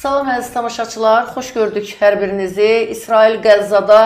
Salam əziz tamaşaçılar, xoş gördük hər birinizi. İsrail Qəzzada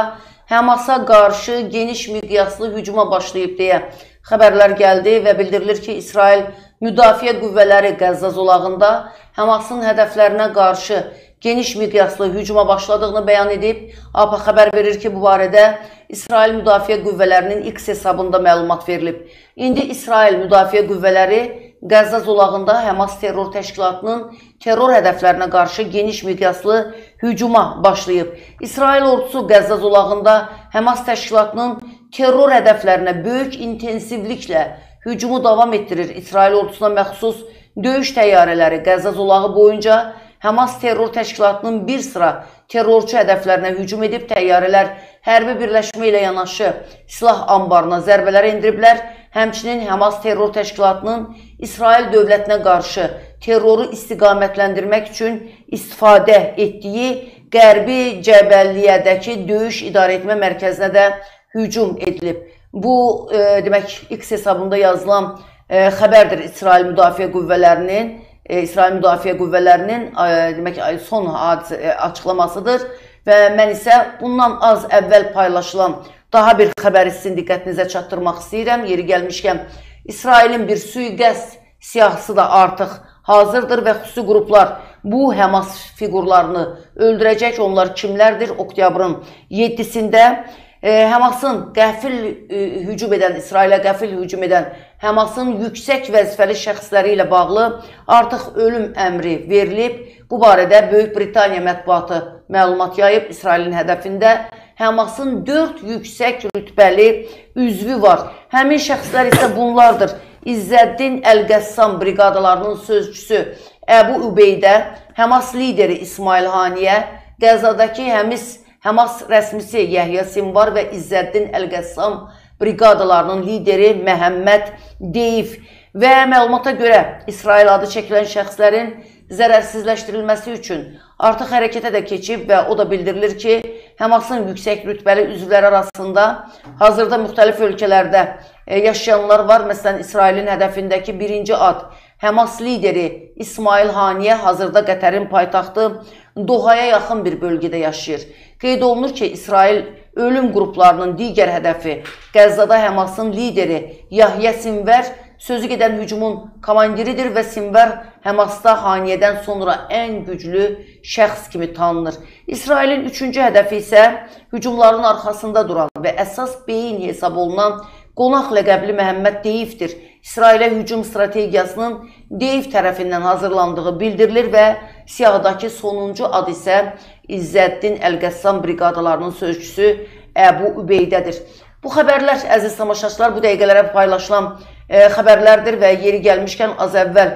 Həmasa qarşı geniş miqyaslı hücuma başlayıb deyə xəbərlər gəldi və bildirilir ki, İsrail müdafiə qüvvələri Qəzza zolağında Həmasın hədəflərinə qarşı geniş miqyaslı hücuma başladığını bəyan edib. APA xəbər verir ki, bu barədə İsrail Müdafiə Qüvvələrinin X hesabında məlumat verilib. İndi İsrail Müdafiə Qüvvələri Qəzza zolağında Həmas terror təşkilatının terror hədəflərinə qarşı geniş miqyaslı hücuma başlayıb. İsrail ordusu Qəzza zolağında Həmas təşkilatının terror hədəflərinə böyük intensivliklə hücumu davam etdirir. İsrail ordusuna məxsus döyüş təyyarələri Qəzza zolağı boyunca Həmas terror təşkilatının bir sıra terrorçu hədəflərinə hücum edib, təyyarələr hərbi birləşmə ilə yanaşı silah anbarına zərbələr endiriblər. Həmçinin Həmas terror təşkilatının İsrail dövlətinə qarşı terroru istiqamətləndirmək üçün istifadə etdiyi Qərbi Cəbəlliyədəki döyüş idarəetmə mərkəzinə də hücum edilib. Bu, e, demək, X hesabında yazılan e, xəbərdir İsrail Müdafiə Qüvvələrinin e, İsrail Müdafiə Qüvvələrinin e, demək son hadisə e, açıqlamasıdır və mən isə bundan az əvvəl paylaşılan daha bir xəbəri sizin diqqətinizə çatdırmaq istəyirəm. Yeri gəlmişkən İsrailin bir sui-qəsd siyahısı da artıq hazırdır və xüsusi qruplar bu Həmas fiqurlarını öldürəcək. Onlar kimlərdir? Oktyabrın 7-sində Həmasın qəfil hücum edən, İsrailə qəfil hücum edən Həmasın yüksək vəzifəli şəxsləri ilə bağlı artıq ölüm əmri verilib. Bu barədə Böyük Britaniya mətbuatı məlumat yayıb. İsrailin hədəfində Həmasın 4 yüksək rütbəli üzvü var. Həmin şəxslər isə bunlardır. İzzəddin Əl-Qəssam briqadalarının sözçüsü Əbu Übeydə, Həmas lideri İsmail Haniyə, Qəzadakı həmis Həmas rəsmisi Yəhya Sinvar və İzzəddin Əl-Qəssam briqadalarının lideri Məhəmməd Deyif və məlumata görə İsrail adı çəkilən şəxslərin zərərsizləşdirilməsi üçün artıq hərəkətə də keçib və o da bildirilir ki, Həmasın yüksək rütbəli üzvləri arasında hazırda müxtəlif ölkələrdə yaşayanlar var. Məsələn, İsrailin hədəfindəki birinci ad Həmas lideri İsmail Haniyə hazırda Qətərin paytaxtı Dohaya yaxın bir bölgədə yaşayır. Qeyd olunur ki, İsrail ölüm qruplarının digər hədəfi Qəzzada Həmasın lideri Yahya Sinvər sözü gedən hücumun komandiridir və Sinvər Həmasda Haniyədən sonra ən güclü şəxs kimi tanınır. İsrailin üçüncü hədəfi isə hücumların arxasında duran və əsas beyin hesab olunan qonaq ləqəbli Məhəmməd Deyifdir. İsrailə hücum strategiyasının Deyif tərəfindən hazırlandığı bildirilir və siyahıdakı sonuncu ad isə İzzəddin Əl-Qəssam briqadalarının sözçüsü Əbu Übeydədir. Bu xəbərlər, əziz tamaşaçılar, bu dəqiqələrə paylaşılan e, xəbərlərdir və yeri gəlmişkən az əvvəl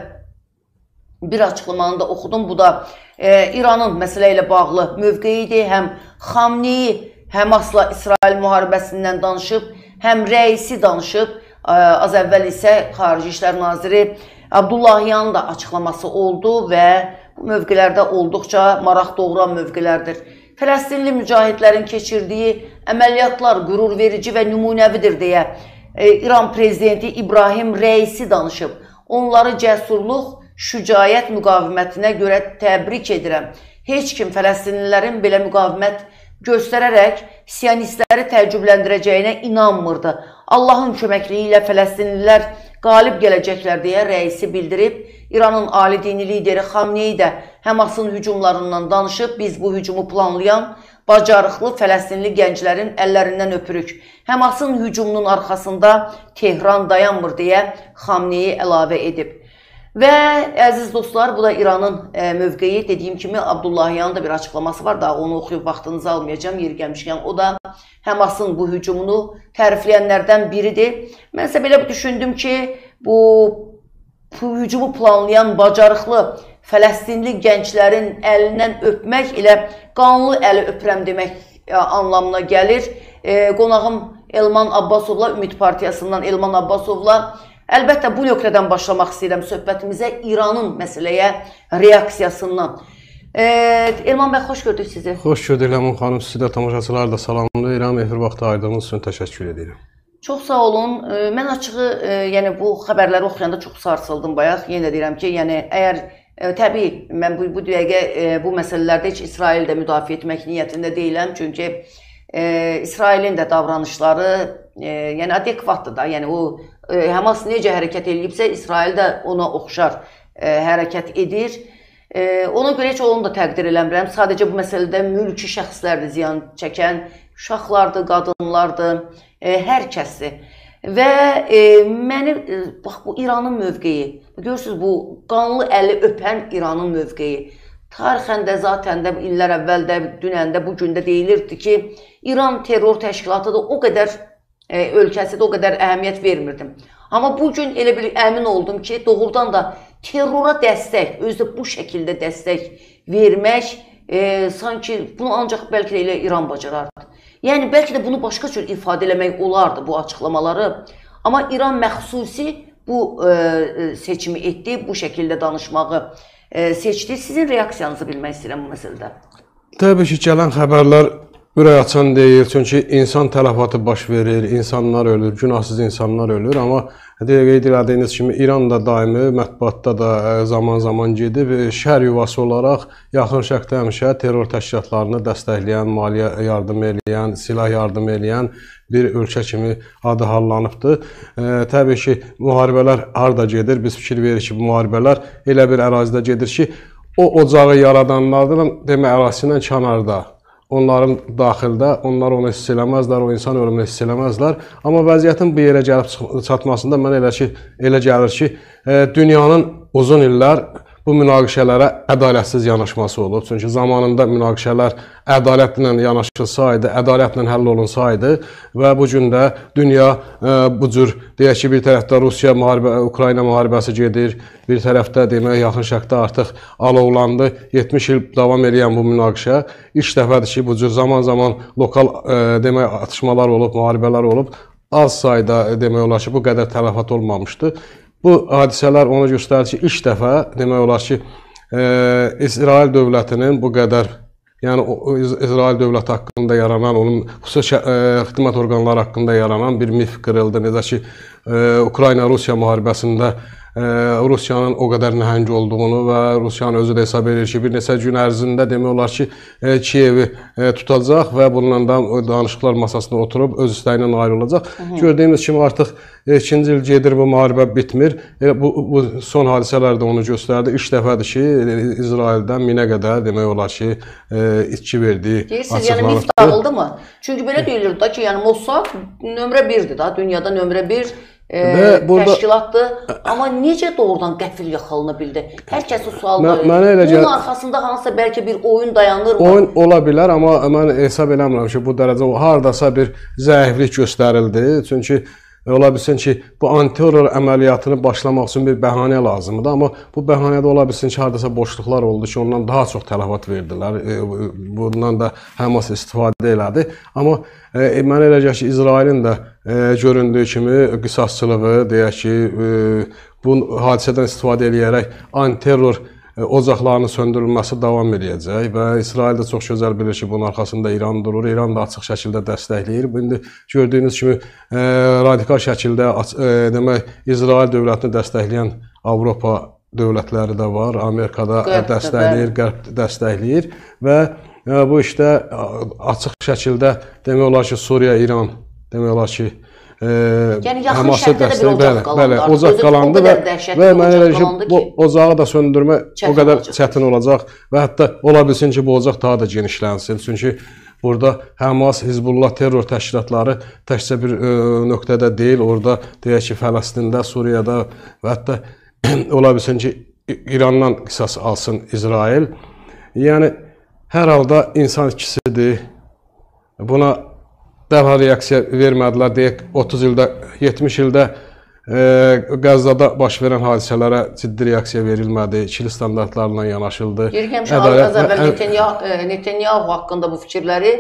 bir açıqlamanı da oxudum. Bu da e, İranın məsələ ilə bağlı mövqeyidir. Həm Xamneyi Həmasla İsrail müharibəsindən danışıb, həm rəisi danışıb. Az əvvəl isə Xarici İşlər Naziri Abdullahyanın da açıqlaması oldu və bu mövqelərdə olduqca maraq doğuran mövqelərdir. Fələstinli mücahidlərin keçirdiyi əməliyyatlar qürur verici və nümunəvidir deyə e, İran prezidenti İbrahim Rəisi danışıb. Onları cəsurluq, şücayət müqavimətinə görə təbrik edirəm. Heç kim fələstinlilərin belə müqavimət göstərərək siyonistləri təəccübləndirəcəyinə inanmırdı. Allahın köməkliyi ilə Fələstinlilər qalib gələcəklər deyə rəisi bildirib. İranın ali dini lideri Xamneyi də Həmasın hücumlarından danışıb, biz bu hücumu planlayan bacarıqlı Fələstinli gənclərin əllərindən öpürük. Həmasın hücumunun arxasında Tehran dayanmır deyə Xamneyi əlavə edib. Və əziz dostlar, bu da İranın e, mövqeyi. Dediyim kimi Abdullahyanın da bir açıqlaması var. Daha onu oxuyub vaxtınızı almayacağam. Yeri gəlmişkən o da Həmasın bu hücumunu tərifləyənlərdən biridir. Mən isə belə düşündüm ki, bu, bu hücumu planlayan bacarıqlı Fələstinli gənclərin əlindən öpmək ilə qanlı əli öpürəm demək e, anlamına gəlir. E, qonağım Elman Abbasovla, Ümid Partiyasından Elman Abbasovla Əlbəttə, bu nöqtədən başlamaq istəyirəm söhbətimizə İranın məsələyə reaksiyasından. E, Elman bəy, xoş gördük sizi. Xoş gördük Ləman xanım. Sizi də tamaşaçıları da salamlayıram. Efir vaxtı ayırdığınız üçün təşəkkür edirəm. Çox sağ olun. Mən açığı, e, yəni bu xəbərləri oxuyanda çox sarsıldım bayaq. Yenə deyirəm ki, yəni əgər E, təbii mən bu bu dəqiqə e, bu məsələlərdə heç İsrail də müdafiə etmək niyyətində deyiləm, çünki e, İsrailin də davranışları e, yəni adekvatdır da. Yəni o e, Həmas necə hərəkət eləyibsə, İsrail də ona oxşar e, hərəkət edir. E, ona görə heç onu da təqdir eləmirəm. Sadəcə bu məsələdə mülki şəxslərdir ziyan çəkən, uşaqlardır, qadınlardır, e, hər kəsdir. Və e, məni e, bax bu İranın mövqeyi, görürsüz bu qanlı əli öpən İranın mövqeyi. Tarixən də zaten də illər əvvəl də, dünən də, bu gün də deyilirdi ki, İran terror təşkilatı da o qədər ölkəsi də o qədər əhəmiyyət vermirdim. Amma bu gün elə bir əmin oldum ki, doğrudan da terrora dəstək, özü bu şəkildə dəstək vermək e, sanki bunu ancaq bəlkə də elə İran bacarardı. Yəni bəlkə də bunu başqa cür ifadə eləmək olardı bu açıqlamaları. Amma İran məxsusi bu e, e, seçimi etdi, bu şəkildə danışmağı e, seçdi. Sizin reaksiyanızı bilmək istəyirəm bu məsələdə. Təbii ki, gələn xəbərlər ürək açan deyil. Çünki insan tələfatı baş verir, insanlar ölür, günahsız insanlar ölür, amma qeyd elədiyiniz kimi İran da daimi mətbuatda da zaman-zaman gedib şər yuvası olaraq yaxın şərqdə həmişə terror təşkilatlarını dəstəkləyən, maliyyə yardım eləyən, silah yardım eləyən bir ölkə kimi adı hallanıbdır. E, təbii ki, müharibələr harda gedir? Biz fikir veririk ki, bu müharibələr elə bir ərazidə gedir ki, o ocağı yaradanlardan demə ərazisindən kənarda onların daxildə, onlar onu hiss eləməzlər, o insan ölümünü hiss eləməzlər. Amma vəziyyətin bu yerə gəlib çatmasında mən elə ki, elə gəlir ki, e, dünyanın uzun illər bu münaqişələrə ədalətsiz yanaşması olub. Çünki zamanında münaqişələr ədalətlə yanaşılsaydı, ədalətlə həll olunsaydı və bu gün də dünya e, bu cür deyək ki, bir tərəfdə Rusiya müharibə, Ukrayna müharibəsi gedir, bir tərəfdə demək yaxın şərqdə artıq alovlandı. 70 il davam edən bu münaqişə ilk dəfədir ki, bu cür zaman-zaman lokal e, demək atışmalar olub, müharibələr olub. Az sayda demək olar ki, bu qədər tələfat olmamışdı. Bu hadisələr onu göstərir ki, ilk dəfə demək olar ki, e, İsrail dövlətinin bu qədər yəni o, İsrail dövləti haqqında yaranan, onun xüsusi e, xidmət orqanları haqqında yaranan bir mif qırıldı. Necə ki, e, Ukrayna-Rusiya müharibəsində Rusiyanın o qədər nəhəng olduğunu və Rusiyanın özü də hesab edir ki, bir neçə gün ərzində demək olar ki, Kiyevi tutacaq və bununla da danışıqlar masasında oturub öz istəyi ilə nail olacaq. Hı -hı. Gördüyümüz kimi artıq ikinci il gedir bu müharibə bitmir. Bu, bu son hadisələr də onu göstərdi. İlk dəfədir ki, İsraildən minə qədər demək olar ki, itki verdiyi Deyirsiniz, yəni mif dağıldımı? Çünki belə deyilir da ki, yəni Mossad nömrə 1-dir da, dünyada nömrə 1 e, və burada təşkilatdır. Amma necə doğrudan qəfil yaxalana bildi? Hər kəsin sualları. Mən, mənə elə gəlir. Bunun arxasında hansısa bəlkə bir oyun dayanırmı? Oyun ola bilər, amma mən hesab eləmirəm ki, bu dərəcə hardasa bir zəiflik göstərildi. Çünki Ola bilsin ki, bu antiterror əməliyyatını başlamaq üçün bir bəhanə lazımdır, amma bu bəhanədə ola bilsin ki, hardasa boşluqlar oldu ki, ondan daha çox tələfat verdilər. E, bundan da Həmas istifadə elədi. Amma e, mənə elə gəlir ki, İsrailin də e, göründüyü kimi qisasçılığı, deyək ki, bu hadisədən istifadə edərək antiterror E, ocaqlarının söndürülməsi davam edəcək və İsrail də çox gözəl bilir ki, bunun arxasında İran durur. İran da açıq şəkildə dəstəkləyir. İndi gördüyünüz kimi e, radikal şəkildə e, demək İsrail dövlətini dəstəkləyən Avropa dövlətləri də var. Amerikada Qərb dəstəkləyir, Qərb dəstəkləyir və e, bu işdə açıq şəkildə demək olar ki, Suriya, İran demək olar ki, e, yəni yaxın şərqdə də bir ocaq qalandı. Bəli, ocaq qalandı və və mənə elə ki, bu ocağı da söndürmə o qədər çətin olacaq və hətta ola bilsin ki, bu ocaq daha da genişlənsin. Çünki Burada Həmas, Hizbullah terror təşkilatları təkcə bir ə, e, nöqtədə deyil, orada deyək ki, Fələstində, Suriyada və hətta ola bilsin ki, İrandan qisas alsın İsrail. Yəni hər halda insan ikisidir. Buna dərhal reaksiya vermədilər. Deyək 30 ildə, 70 ildə e, Qəzzada baş verən hadisələrə ciddi reaksiya verilmədi. İkili standartlarla yanaşıldı. Yeri az əvvəl Netanyahu, e, Netanyahu haqqında bu fikirləri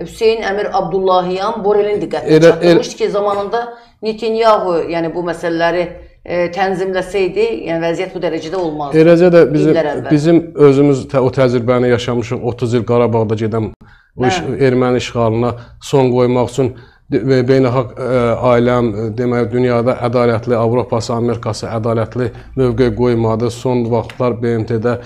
Hüseyn Əmir Abdullahiyan Borelin diqqətinə çatdırmışdı ki, zamanında Netanyahu, yəni bu məsələləri tənzimləsəydi, yəni vəziyyət bu dərəcədə olmazdı. Eləcə də bizim bizim özümüz o təcrübəni yaşamışıq. 30 il Qarabağda gedən bu iş, erməni işğalına son qoymaq üçün beynəlxalq ailəm, demək dünyada ədalətli Avropası, Amerikası ədalətli mövqe qoymadı. Son vaxtlar BMT-də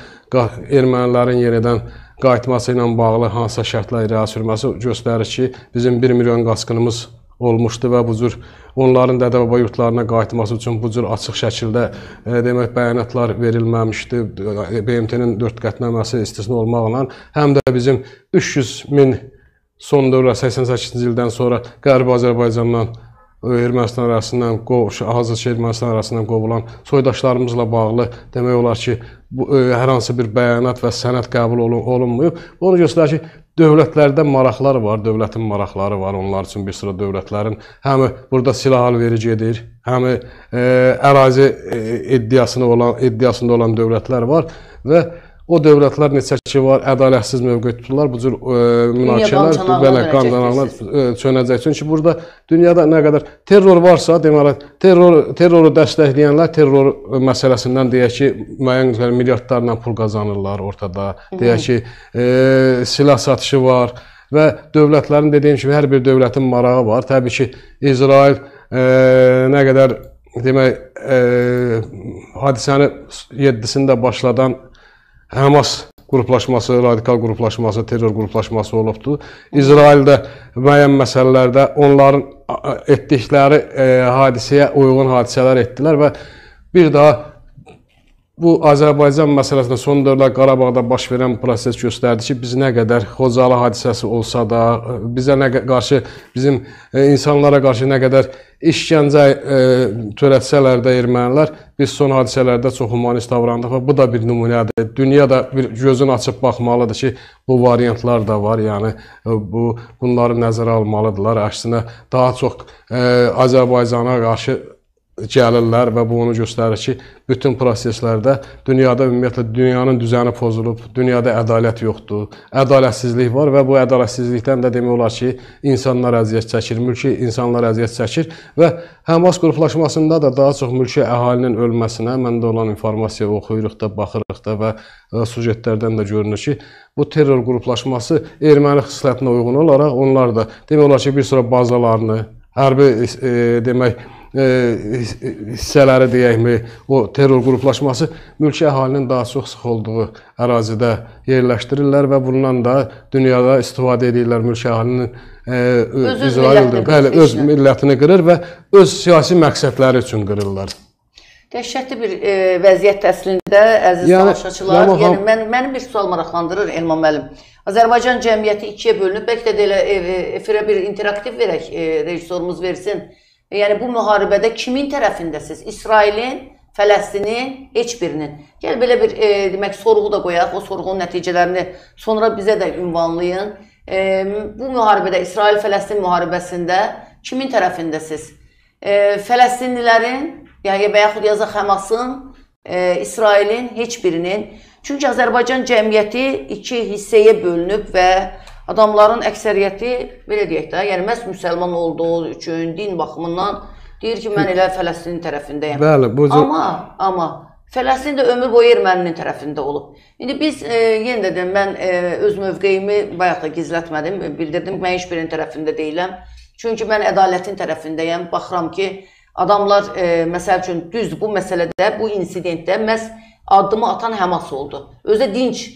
ermənilərin yenidən qayıtması ilə bağlı hansısa şərtlər irəli sürməsi göstərir ki, bizim 1 milyon qaçqınımız olmuşdu və bu cür onların dədə-baba yurtlarına qayıtması üçün bu cür açıq şəkildə e, demək bəyanatlar verilməmişdi. BMT-nin 4 qətnəməsi istisna olmaqla həm də bizim 300 min son dövrə 88-ci ildən sonra Qərbi Azərbaycandan Ermənistan arasından qovuşu, hazırki Ermənistan arasından qovulan soydaşlarımızla bağlı demək olar ki, bu hər hansı bir bəyanat və sənəd qəbul olun, olunmayıb. Bu onu göstərir ki, dövlətlərdə maraqlar var, dövlətin maraqları var. Onlar üçün bir sıra dövlətlərin həm burada silah alveri gedir, həm e, ərazi e, iddiasında olan iddiasında olan dövlətlər var və O dövlətlər neçə ki var, ədalətsiz mövqe tuturlar. Bu cür e, münaqişələr belə qandananlar e, çönəcək. Çünki burada dünyada nə qədər terror varsa, deməli terror terroru dəstəkləyənlər terror məsələsindən deyək ki, müəyyən milyardlarla pul qazanırlar ortada. Deyək ki, e, silah satışı var və dövlətlərin dediyim kimi hər bir dövlətin marağı var. Təbii ki, İsrail e, nə qədər demək e, hadisəni 7-sində başladan Həmas qruplaşması, radikal qruplaşması, terror qruplaşması olubdur. İsraildə müəyyən məsələlərdə onların etdikləri e, hadisəyə uyğun hadisələr etdilər və bir daha bu Azərbaycan məsələsində son dövrlər Qarabağda baş verən proses göstərdi ki, biz nə qədər Xocalı hadisəsi olsa da, bizə nə qarşı bizim e, insanlara qarşı nə qədər işgəncə e, törətsələr də ermənilər, biz son hadisələrdə çox humanist davrandıq və bu da bir nümunədir. Dünya da bir gözünü açıb baxmalıdır ki, bu variantlar da var. Yəni e, bu bunları nəzərə almalıdırlar. Əksinə daha çox e, Azərbaycana qarşı gəlirlər və bu onu göstərir ki, bütün proseslərdə dünyada ümumiyyətlə dünyanın düzəni pozulub, dünyada ədalət yoxdur, ədalətsizlik var və bu ədalətsizlikdən də demək olar ki, insanlar əziyyət çəkir, mülki insanlar əziyyət çəkir və Həmas qruplaşmasında da daha çox mülki əhalinin ölməsinə məndə olan informasiya oxuyuruq da, baxırıq da və e, sujetlərdən də görünür ki, bu terror qruplaşması erməni xislətinə uyğun olaraq onlar da demək olar ki, bir sıra bazalarını, hərbi e, demək hissələri deyəkmi, o terror qruplaşması mülki əhalinin daha çox sıx olduğu ərazidə yerləşdirirlər və bundan da dünyada istifadə edirlər mülki əhalinin e, İsraildir. Bəli, öz millətini qırır və öz siyasi məqsədləri üçün qırırlar. Dəhşətli bir e, vəziyyət əslində əziz yəni, tamaşaçılar. Yəni, yəni mən mənim bir sual maraqlandırır Elman müəllim. Azərbaycan cəmiyyəti ikiyə bölünüb. Bəlkə də elə e, e, efirə bir interaktiv verək, e, rejissorumuz versin. Yəni bu müharibədə kimin tərəfindəsiz? İsrailin, Fələstinin, heç birinin. Gəl belə bir e, demək sorğu da qoyaq. O sorğunun nəticələrini sonra bizə də ünvanlayın. E, bu müharibədə İsrail-Fələstin müharibəsində kimin tərəfindəsiz? E, Fələstinlilərin, yəni və yaxud yazaq Həmasın, e, İsrailin heç birinin. Çünki Azərbaycan cəmiyyəti iki hissəyə bölünüb və adamların əksəriyyəti belə deyək də, yəni məhz müsəlman olduğu üçün din baxımından deyir ki, mən elə Fələstin tərəfindəyəm. Bəli, bu amma amma Fələstin də ömür boyu erməninin tərəfində olub. İndi biz e, yenə də deyim, mən e, öz mövqeyimi bayaq da gizlətmədim, bildirdim. Mən heç birinin tərəfində deyiləm. Çünki mən ədalətin tərəfindəyəm. Baxıram ki, adamlar e, məsəl üçün düzdür bu məsələdə, bu insidentdə məhz addımı atan Həmas oldu. Özü dinc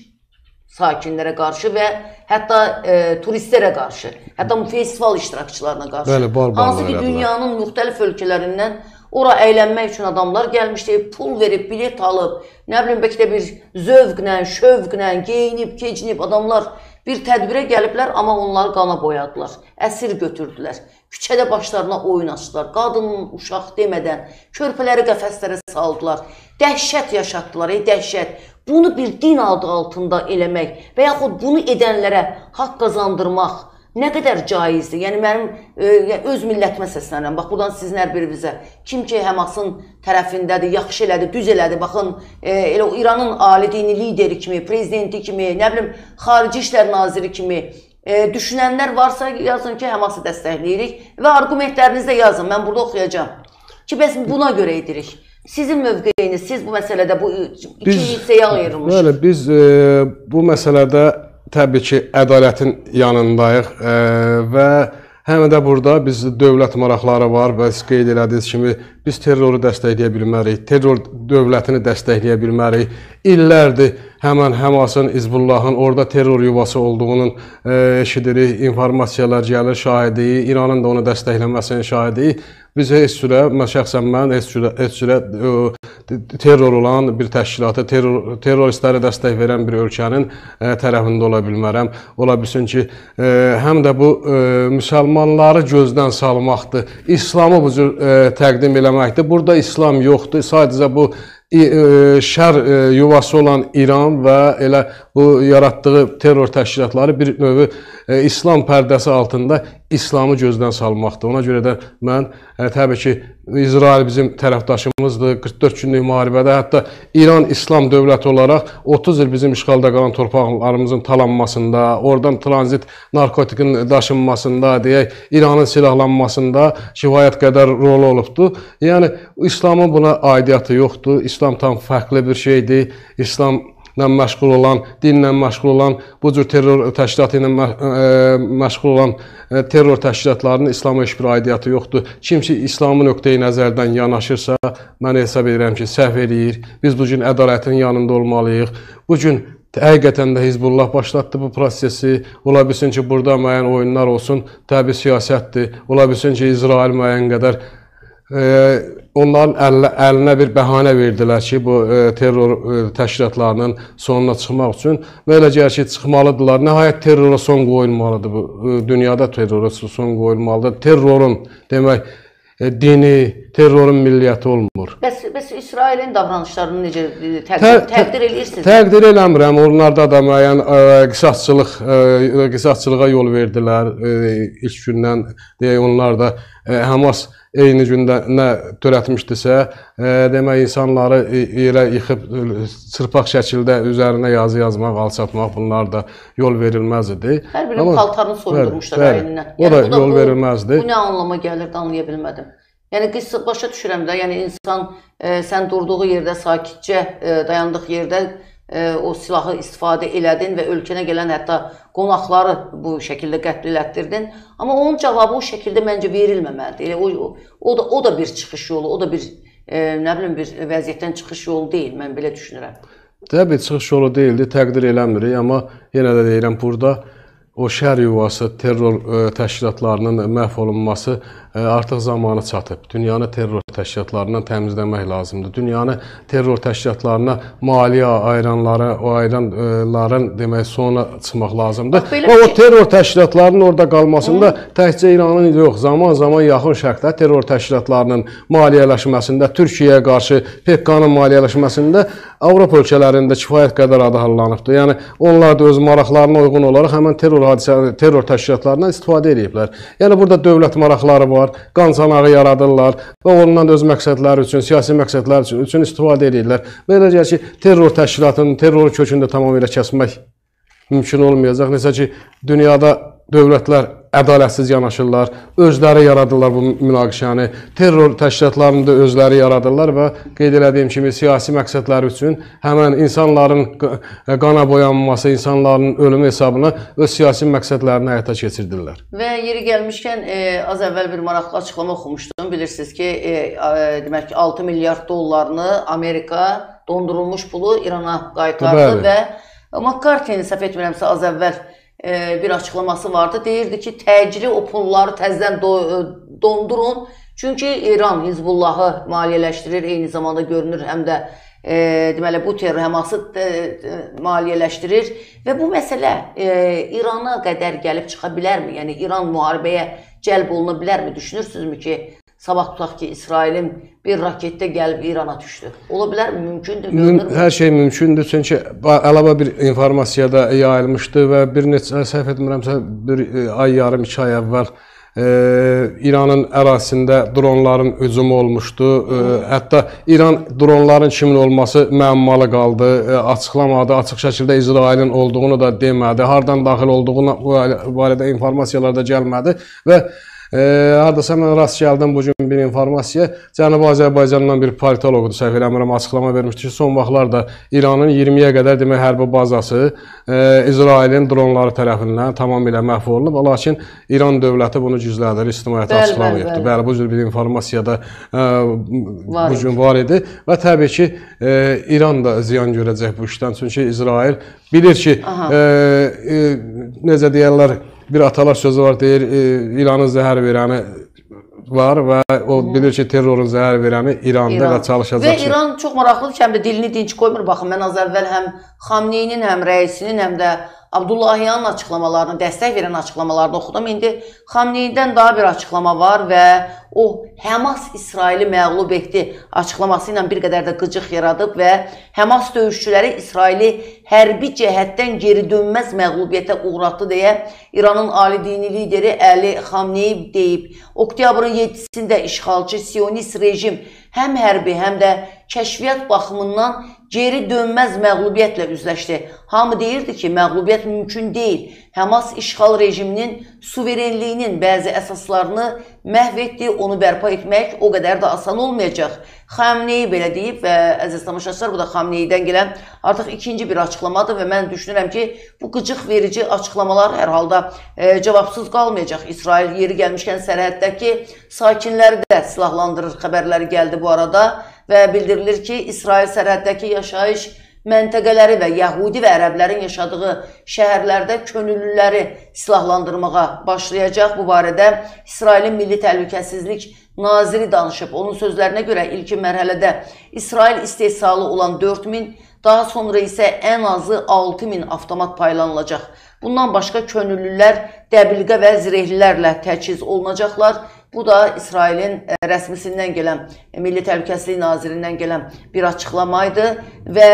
sakinlərə qarşı və hətta e, turistlərə qarşı, hətta festival iştirakçılarına qarşı. Bəli, bal Hansı ki, dünyanın müxtəlif ölkələrindən ora əylənmək üçün adamlar gəlmişdi, pul verib, bilet alıb, nə bilim, bəlkə də bir zövqlə, şövqlə, geyinib, keçinib adamlar bir tədbirə gəliblər, amma onları qana boyadılar, əsir götürdülər. Küçədə başlarına oyun açdılar. Qadın, uşaq demədən körpələri qəfəslərə saldılar. Dəhşət yaşatdılar, ey dəhşət. Bunu bir din adı altında eləmək və yaxud bunu edənlərə haqq qazandırmaq nə qədər caizdir? Yəni mənim e, öz millətimə səslənirəm. Bax burdan sizin hər birinizə kim ki Həmasın tərəfindədir, yaxşı elədi, düz elədi. Baxın, e, elə İranın ali dini lideri kimi, prezidenti kimi, nə bilim, xarici işlər naziri kimi e, düşünənlər varsa yazın ki, Həması dəstəkləyirik və argumentlərinizi də yazın. Mən burada oxuyacağam. Ki bəs buna görə edirik. Sizin mövqeyiniz, siz bu məsələdə bu iki biz, hissəyə ayrılmış. Bəli, biz e, bu məsələdə təbii ki, ədalətin yanındayıq e, və həm də burada biz dövlət maraqları var və siz qeyd elədiyiniz kimi biz terroru dəstəkləyə bilmərik, terror dövlətini dəstəkləyə bilmərik. İllərdir həmən Həmasın, Hizbullahın orada terror yuvası olduğunun e, eşidirik, informasiyalar gəlir, şahidiyik, İranın da onu dəstəkləməsinin şahidiyik. Biz heç mən şəxsən mən heç cürə, heç cürə terror olan bir təşkilata, terror terroristlərə dəstək verən bir ölkənin ə, tərəfində ola bilmərəm. Ola bilsin ki, ə, həm də bu ə, müsəlmanları gözdən salmaqdır. İslamı bu cür təqdim eləməkdir. Burada İslam yoxdur. Sadəcə bu şər yuvası olan İran və elə bu yaratdığı terror təşkilatları bir növ İslam pərdəsi altında İslamı gözdən salmaqdır. Ona görə də mən təbii ki, İsrail bizim tərəfdaşımızdır. 44 günlük müharibədə hətta İran İslam dövləti olaraq 30 il bizim işğalda qalan torpaqlarımızın talanmasında, oradan tranzit narkotikin daşınmasında, deyək, İranın silahlanmasında kifayət qədər rolu olubdur. Yəni İslamın buna aidiyyatı yoxdur. İslam tam fərqli bir şeydir. İslam məşğul olan, dinlə məşğul olan, bu cür terror təşkilatı ilə məşğul olan terror təşkilatlarının İslama heç bir aidiyyatı yoxdur. Kim ki İslamı nöqteyi nəzərdən yanaşırsa, mən hesab edirəm ki, səhv eləyir. Biz bu gün ədalətin yanında olmalıyıq. Bu gün Həqiqətən də Hizbullah başlatdı bu prosesi. Ola bilsin ki, burada müəyyən oyunlar olsun, təbii siyasətdir. Ola bilsin ki, İsrail müəyyən qədər onların əlinə, əlinə bir bəhanə verdilər ki, bu e, terror e, təşkilatlarının sonuna çıxmaq üçün və elə gəlir ki, çıxmalıdırlar. Nəhayət terrora son qoyulmalıdır bu. E, dünyada terrora son qoyulmalıdır. Terrorun demək dini, terrorun milliyyəti olmur. Bəs bəs İsrailin davranışlarını necə təqdir, təqdir eləyirsiniz? Təqdir eləmirəm. Onlarda da müəyyən qisasçılıq qisasçılığa yol verdilər. İlk gündən deyək onlar da Hamas eyni gündə nə törətmişdisə, e, demək insanları yerə yıxıb çırpaq şəkildə üzərinə yazı yazmaq, alçatmaq bunlar da yol verilməz idi. Hər birinin paltarını soyundurmuşlar əynindən. Yəni, o da, yəni, yol bu, verilməzdi. Bu nə anlama gəlir, anlaya bilmədim. Yəni qısa başa düşürəm də, yəni insan e, sən durduğu yerdə sakitcə e, dayandıq yerdə o silahı istifadə elədin və ölkənə gələn hətta qonaqları bu şəkildə qətl elətdirdin. Amma onun cavabı o şəkildə məncə verilməməlidir. Elə o, o da o da bir çıxış yolu, o da bir e, nə bilim bir vəziyyətdən çıxış yolu deyil, mən belə düşünürəm. Təbii çıxış yolu deyildi, təqdir eləmirik, amma yenə də deyirəm burada o şər yuvası, terror ə, təşkilatlarının məhv olunması artıq zamanı çatıb. Dünyanı terror təşkilatlarından təmizləmək lazımdır. Dünyanı terror təşkilatlarına maliyyə ayıranları, o ayıranların demək sona çıxmaq lazımdır. Bax, o, terror təşkilatlarının orada qalmasında təkcə İranın yox, zaman-zaman yaxın şərqdə terror təşkilatlarının maliyyələşməsində, Türkiyəyə qarşı PKK-nın maliyyələşməsində Avropa ölkələrində kifayət qədər adı hallanıbdır. Yəni onlar da öz maraqlarına uyğun olaraq həmin terror hadisə, terror təşkilatlarından istifadə ediblər. Yəni burada dövlət maraqları var qan çanağı yaradırlar və ondan öz məqsədləri üçün, siyasi məqsədlər üçün, üçün istifadə edirlər. Belə deyək ki, terror təşkilatının terror kökünü də tamamilə kəsmək mümkün olmayacaq. Necə ki, dünyada dövlətlər ədalətsiz yanaşırlar, özləri yaradırlar bu münaqişəni, terror təşkilatlarını da özləri yaradırlar və qeyd elədiyim kimi siyasi məqsədləri üçün həmin insanların qana boyanması, insanların ölümü hesabına öz siyasi məqsədlərini həyata keçirdirlər. Və yeri gəlmişkən e, az əvvəl bir maraqlı açıqlama oxumuşdum. Bilirsiniz ki, e, e, demək ki 6 milyard dollarını Amerika dondurulmuş pulu İrana qaytardı Bəli. və McCarthy-nin səhv etmirəmsə az əvvəl bir açıqlaması vardı. Deyirdi ki, təcili o pulları təzədən do dondurun. Çünki İran Hizbullahı maliyyələşdirir, eyni zamanda görünür həm də e, deməli bu terror Həması e, maliyyələşdirir və bu məsələ e, İrana qədər gəlib çıxa bilərmi? Yəni İran müharibəyə cəlb oluna bilərmi? Düşünürsünüzmü ki, Sabah tutaq ki, İsrailin bir raketdə gəlib İrana düşdü. Ola bilərmi? Mümkündür, görünürmü? Hər şey mümkündür, çünki əlavə bir informasiya da yayılmışdı və bir neçə səhv etmirəmsə bir e, ay yarım, 2 ay əvvəl e, İranın ərazisində dronların hücumu olmuşdu. E, hətta İran dronların kimin olması müəmmalı qaldı, e, açıqlamadı, açıq şəkildə İsrailin olduğunu da demədi, hardan daxil olduğunu barədə informasiyalar da gəlmədi və E, hardasa mən rast gəldim bu gün bir informasiya. Cənubi Azərbaycandan bir politoloqdur, səhv eləmirəm, açıqlama vermişdi ki, son vaxtlarda İranın 20-yə qədər demək hərbi bazası e, İsrailin dronları tərəfindən tamamilə məhv olunub, lakin İran dövləti bunu gizlədir, ictimaiyyətə açıqlamayıbdı. Bəli, bəli, bu cür bir informasiya da e, bu gün var idi və təbii ki, e, İran da ziyan görəcək bu işdən. Çünki İsrail bilir ki, e, e, necə deyirlər, bir atalar sözü var, deyir, e, İranın zəhər verəni var və o bilir ki, terrorun zəhər verəni İrandır İran. və çalışacaq. Və İran çox maraqlıdır ki, həm də dilini dinç qoymur. Baxın, mən az əvvəl həm Xamneyinin, həm rəisinin, həm də Abdullahiyanın açıqlamalarını, dəstək verən açıqlamalarını oxudum. İndi Xamneydən daha bir açıqlama var və o Həmas İsraili məğlub etdi açıqlaması ilə bir qədər də qıcıq yaradıb və Həmas döyüşçüləri İsraili hərbi cəhətdən geri dönməz məğlubiyyətə uğratdı deyə İranın ali dini lideri Əli Xamneyi deyib. Oktyabrın 7-sində işğalçı sionist rejim həm hərbi, həm də kəşfiyyat baxımından geri dönməz məğlubiyyətlə üzləşdi. Hamı deyirdi ki, məğlubiyyət mümkün deyil. Həmas işğal rejiminin suverenliyinin bəzi əsaslarını məhv etdi, onu bərpa etmək o qədər də asan olmayacaq. Xamneyi belə deyib və əziz tamaşaçılar, bu da Xamneydən gələn artıq ikinci bir açıqlamadır və mən düşünürəm ki, bu qıcıq verici açıqlamalar hər halda e, cavabsız qalmayacaq. İsrail yeri gəlmişkən sərhəddəki sakinləri də silahlandırır xəbərləri gəldi bu arada və bildirilir ki, İsrail sərhəddəki yaşayış məntəqələri və Yəhudi və ərəblərin yaşadığı şəhərlərdə könüllüləri silahlandırmağa başlayacaq. Bu barədə İsrailin Milli Təhlükəsizlik naziri danışıb. Onun sözlərinə görə ilkin mərhələdə İsrail istehsalı olan 4000, daha sonra isə ən azı 6000 avtomat paylanılacaq. Bundan başqa könüllülər dəbilqə və zirehlilərlə təchiz olunacaqlar. Bu da İsrailin e, rəsmisindən gələn, e, Milli Təhlükəsizlik Nazirindən gələn bir açıqlama idi və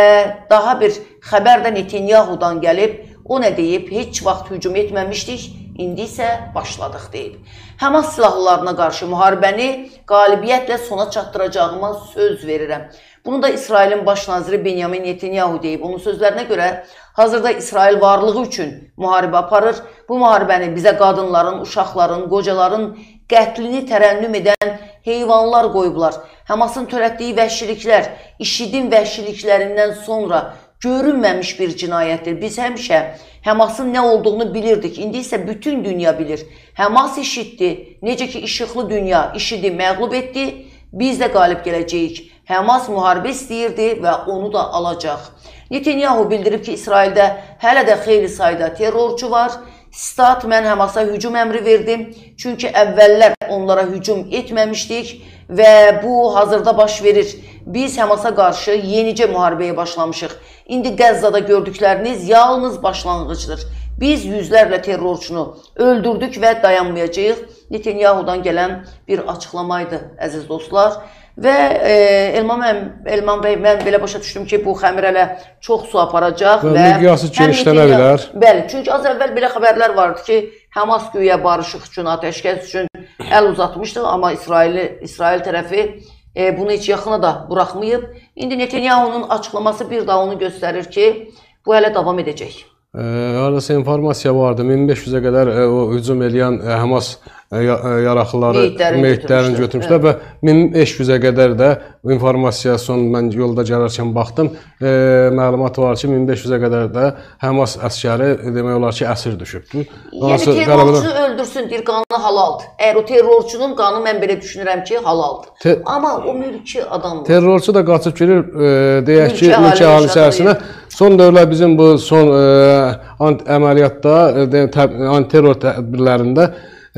daha bir xəbər də Netanyahu-dan gəlib. O nə deyib? Heç vaxt hücum etməmişdik, indi isə başladıq deyib. Həmas silahlılarına qarşı müharibəni qalibiyyətlə sona çatdıracağıma söz verirəm. Bunu da İsrailin baş naziri Benyamin Netanyahu deyib. Onun sözlərinə görə hazırda İsrail varlığı üçün müharibə aparır. Bu müharibəni bizə qadınların, uşaqların, qocaların qətlini tərənnüm edən heyvanlar qoyublar. Həmasın törətdiyi vəhşiliklər, işidin vəhşiliklərindən sonra görünməmiş bir cinayətdir. Biz həmişə Həmasın nə olduğunu bilirdik. İndi isə bütün dünya bilir. Həmas işitdi. Necə ki işıqlı dünya işidi məğlub etdi, biz də qalib gələcəyik. Həmas müharibə istəyirdi və onu da alacaq. Netanyahu bildirib ki, İsraildə hələ də xeyli sayda terrorçu var Stat mən Həmasa hücum əmri verdim. Çünki əvvəllər onlara hücum etməmişdik və bu hazırda baş verir. Biz Həmasa qarşı yenicə müharibəyə başlamışıq. İndi Qəzzada gördükləriniz yalnız başlanğıcdır. Biz yüzlərlə terrorçunu öldürdük və dayanmayacağıq. Netanyahu-dan gələn bir açıqlamaydı, əziz dostlar. Və e, Elman, mən, Elman bəy, mən belə başa düşdüm ki, bu xəmir hələ çox su aparacaq və, və miqyası genişlənə bilər. Bəli, çünki az əvvəl belə xəbərlər vardı ki, Həmas güya barışıq üçün, atəşkəs üçün əl uzatmışdı, amma İsraili İsrail tərəfi e, bunu heç yaxına da buraxmayıb. İndi Netanyahu-nun açıqlaması bir daha onu göstərir ki, bu hələ davam edəcək. E, Hardasa informasiya vardı. 1500-ə qədər e, o hücum eləyən e, Həmas yaraqlıları, meyitlərini götürmüşlər və 1500-ə qədər də informasiya son mən yolda gələrkən baxdım, e, məlumat var ki, 1500-ə qədər də Həmas əskəri demək olar ki, əsir düşübdür. Yəni terrorçunu öldürsün, deyir qanı halaldır. Əgər o terrorçunun qanı mən belə düşünürəm ki, halaldır. Te Amma o mülki adamdır. Terrorçu da qaçıb girir, e, deyək ki, mülki ahali içərisinə. Son dövrlər bizim bu son e, əməliyyatda, e, antiterror tədbirlərində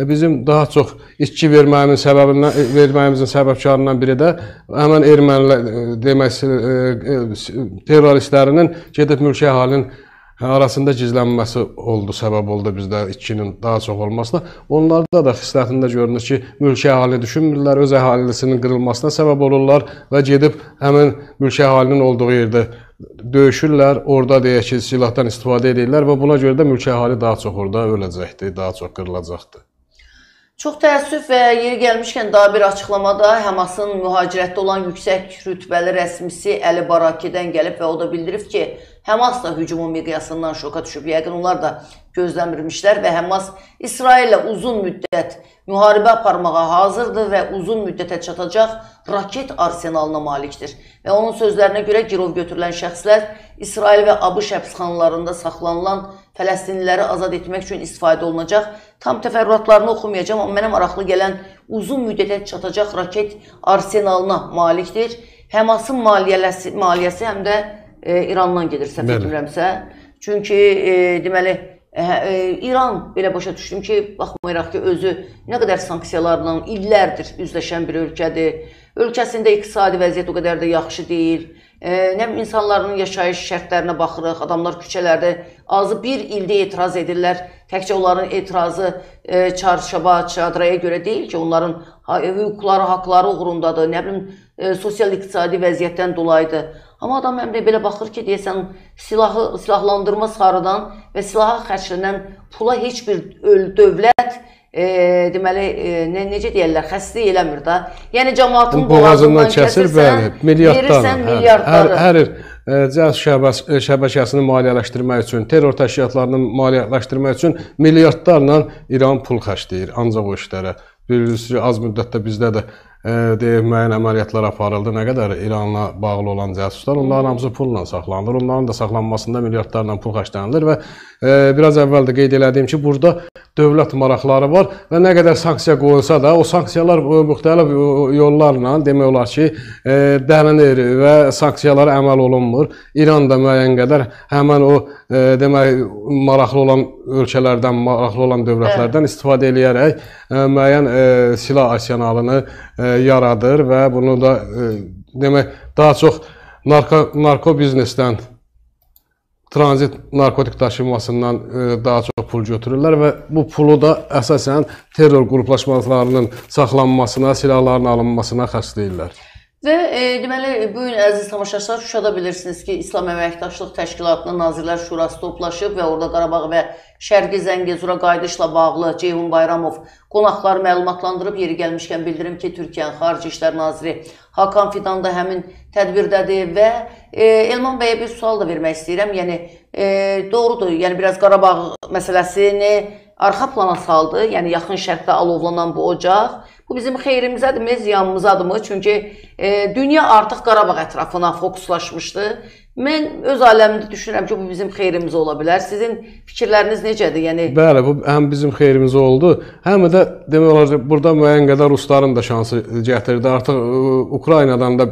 bizim daha çox içki verməyimin səbəbindən e, verməyimizin səbəbkarlarından biri də həmin ermənilər e, demək terroristlərinin gedib mülki əhalinin arasında gizlənməsi oldu, səbəb oldu bizdə içkinin daha çox olmasına. Onlarda da xislətində görünür ki, mülki əhali düşünmürlər, öz əhalisinin qırılmasına səbəb olurlar və gedib həmin mülki əhalinin olduğu yerdə döyüşürlər, orada deyək ki, silahdan istifadə edirlər və buna görə də mülki əhali daha çox orada öləcəkdir, daha çox qırılacaqdır. Çox təəssüf və yeri gəlmişkən daha bir açıqlamada Həmasın mühacirətdə olan yüksək rütbəli rəsmisi Əli Barakidən gəlib və o da bildirib ki, Həmas da hücumun miqyasından şoka düşüb. Yəqin onlar da gözləmirmişlər və Həmas İsraillə uzun müddət müharibə aparmağa hazırdır və uzun müddətə çatacaq raket arsenalına malikdir. Və onun sözlərinə görə girov götürülən şəxslər İsrail və ABŞ həbsxanalarında saxlanılan Fələstinliləri azad etmək üçün istifadə olunacaq. Tam təfərrüatlarını oxumayacağam, amma mənə maraqlı gələn uzun müddətə çatacaq raket arsenalına malikdir. Həmasın maliyyəsi, maliyyəsi həm də e, İrandan gedir, səhv etmirəmsə. Çünki e, deməli Hə, e, İran belə başa düşdüm ki, baxmayaraq ki, özü nə qədər sanksiyalarla illərdir üzləşən bir ölkədir. Ölkəsində iqtisadi vəziyyət o qədər də yaxşı deyil. E, nə insanların yaşayış şərtlərinə baxırıq. Adamlar küçələrdə azı bir ildə etiraz edirlər. Təkcə onların etirazı e, çarşaba, çadraya görə deyil ki, onların hüquqları, haqları uğrundadır. Nə bilim, e, sosial-iqtisadi vəziyyətdən dolayıdır. Amma adam həm də belə baxır ki, deyəsən, silahı, silahlandırma sarıdan və silaha xərclənən pula heç bir dövlət e, deməli e, ne, necə deyirlər, xəstə eləmir da. Yəni cəmaatın boğazından kəsir, bəli, milyardlarla. Hər hər il e, cəz şəbəkəsi, şəbəkəsini maliyyələşdirmək üçün, terror təşkilatlarını maliyyələşdirmək üçün milyardlarla İran pul xərcləyir ancaq o işlərə. Bilirsiniz ki, az müddətdə bizdə də deyək müəyyən əməliyyatlar aparıldı. Nə qədər İranla bağlı olan casuslar, onların hamısı pulla saxlanılır. Onların da saxlanmasında milyardlarla pul xərclənilir və e, biraz əvvəl də qeyd elədiyim ki, burada dövlət maraqları var və nə qədər sanksiya qoyulsa da, o sanksiyalar müxtəlif yollarla demək olar ki, e, dəlinir və sanksiyalara əməl olunmur. İran da müəyyən qədər həmin o e, demək maraqlı olan ölkələrdən, maraqlı olan dövlətlərdən istifadə eləyərək e, müəyyən e, silah arsenalını e, yaradır və bunu da e, demək daha çox narko narko biznesdən tranzit narkotik daşınmasından e, daha çox pul götürürlər və bu pulu da əsasən terror qruplaşmalarının saxlanmasına, silahların alınmasına xərcləyirlər. Və e, deməli bu gün əziz tamaşaçılar Şuşada bilirsiniz ki, İslam Əməkdaşlıq Təşkilatının Nazirlər Şurası toplaşıb və orada Qarabağ və Şərqi Zəngəzura qayıdışla bağlı Ceyhun Bayramov qonaqları məlumatlandırıb. Yeri gəlmişkən bildirim ki, Türkiyənin Xarici İşlər Naziri Hakan Fidan da həmin tədbirdədir və e, Elman bəyə bir sual da vermək istəyirəm. Yəni e, doğrudur, yəni biraz Qarabağ məsələsini arxa plana saldı. Yəni yaxın şərqdə alovlanan bu ocaq Bu bizim xeyrimizədirmi, ziyanımızadırmı? Çünki e, dünya artıq Qarabağ ətrafına fokuslaşmışdı. Mən öz aləmdə düşünürəm ki, bu bizim xeyrimizə ola bilər. Sizin fikirləriniz necədir? Yəni Bəli, bu həm bizim xeyrimizə oldu, həm də demək olar ki, burada müəyyən qədər rusların da şansı gətirdi. Artıq e, Ukraynadan da